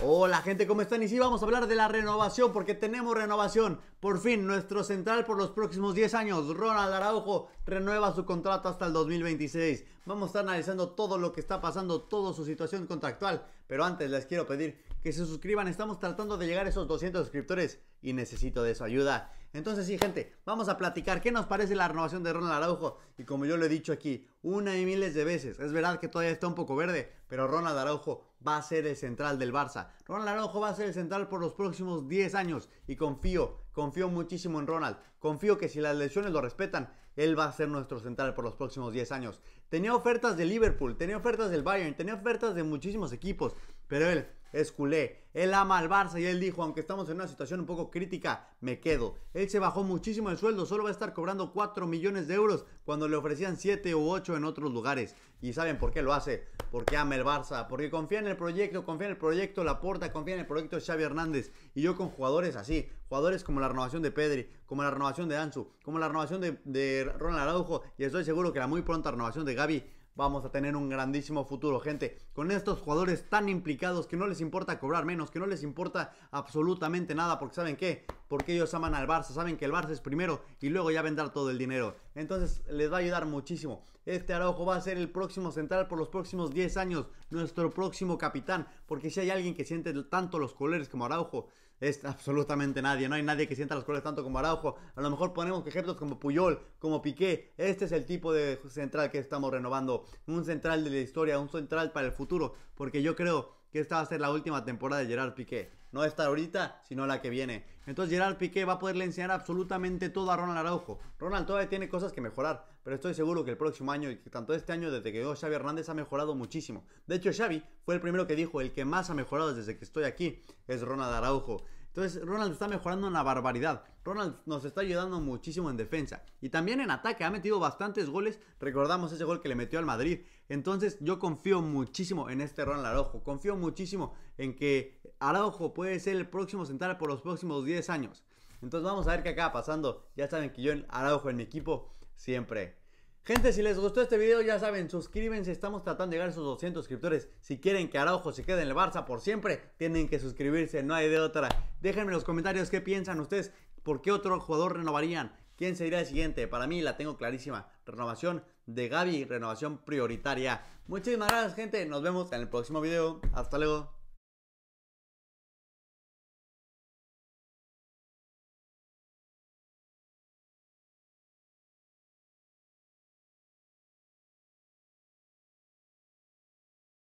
Hola gente, ¿cómo están? Y sí, vamos a hablar de la renovación porque tenemos renovación. Por fin, nuestro central por los próximos 10 años, Ronald Araujo, renueva su contrato hasta el 2026. Vamos a estar analizando todo lo que está pasando, toda su situación contractual. Pero antes les quiero pedir que se suscriban. Estamos tratando de llegar a esos 200 suscriptores y necesito de su ayuda. Entonces sí, gente, vamos a platicar qué nos parece la renovación de Ronald Araujo. Y como yo lo he dicho aquí una y miles de veces, es verdad que todavía está un poco verde, pero Ronald Araujo va a ser el central del Barça. Ronald Araujo va a ser el central por los próximos 10 años y confío, confío muchísimo en Ronald. Confío que si las lesiones lo respetan, él va a ser nuestro central por los próximos 10 años. Tenía ofertas de Liverpool, tenía ofertas del Bayern, tenía ofertas de muchísimos equipos, pero él es culé. Él ama al Barça y él dijo, aunque estamos en una situación un poco crítica, me quedo. Él se bajó muchísimo el sueldo, solo va a estar cobrando 4 millones de euros cuando le ofrecían 7 u 8 en otros lugares. ¿Y saben por qué lo hace? Porque ama el Barça, porque confía en el proyecto, confía en el proyecto Laporta, confía en el proyecto de Xavi Hernández. Y yo con jugadores así, jugadores como la renovación de Pedri, como la renovación de Ansu, como la renovación de, de Ronald Araujo, y estoy seguro que la muy pronta renovación de Gaby vamos a tener un grandísimo futuro, gente. Con estos jugadores tan implicados que no les importa cobrar menos, que no les importa absolutamente nada, porque saben qué, porque ellos aman al Barça, saben que el Barça es primero y luego ya vendrá todo el dinero. Entonces les va a ayudar muchísimo. Este Araujo va a ser el próximo central por los próximos 10 años, nuestro próximo capitán, porque si hay alguien que siente tanto los colores como Araujo, es absolutamente nadie. No hay nadie que sienta los colores tanto como Araujo. A lo mejor ponemos ejemplos como Puyol, como Piqué. Este es el tipo de central que estamos renovando. Un central de la historia, un central para el futuro. Porque yo creo que esta va a ser la última temporada de Gerard Piqué. No esta ahorita, sino la que viene. Entonces Gerard Piqué va a poderle enseñar absolutamente todo a Ronald Araujo. Ronald todavía tiene cosas que mejorar, pero estoy seguro que el próximo año y que tanto este año desde que llegó Xavi Hernández ha mejorado muchísimo. De hecho Xavi fue el primero que dijo, el que más ha mejorado desde que estoy aquí es Ronald Araujo. Entonces Ronald está mejorando una barbaridad. Ronald nos está ayudando muchísimo en defensa. Y también en ataque. Ha metido bastantes goles. Recordamos ese gol que le metió al Madrid. Entonces yo confío muchísimo en este Ronald Araujo. Confío muchísimo en que Araujo puede ser el próximo central por los próximos 10 años. Entonces vamos a ver qué acaba pasando. Ya saben que yo en Araujo en mi equipo siempre Gente, si les gustó este video, ya saben, suscríbanse. Estamos tratando de llegar a esos 200 suscriptores. Si quieren que Araujo se quede en el Barça por siempre, tienen que suscribirse. No hay de otra. Déjenme en los comentarios qué piensan ustedes. ¿Por qué otro jugador renovarían? ¿Quién sería el siguiente? Para mí la tengo clarísima. Renovación de Gaby, renovación prioritaria. Muchísimas gracias, gente. Nos vemos en el próximo video. Hasta luego.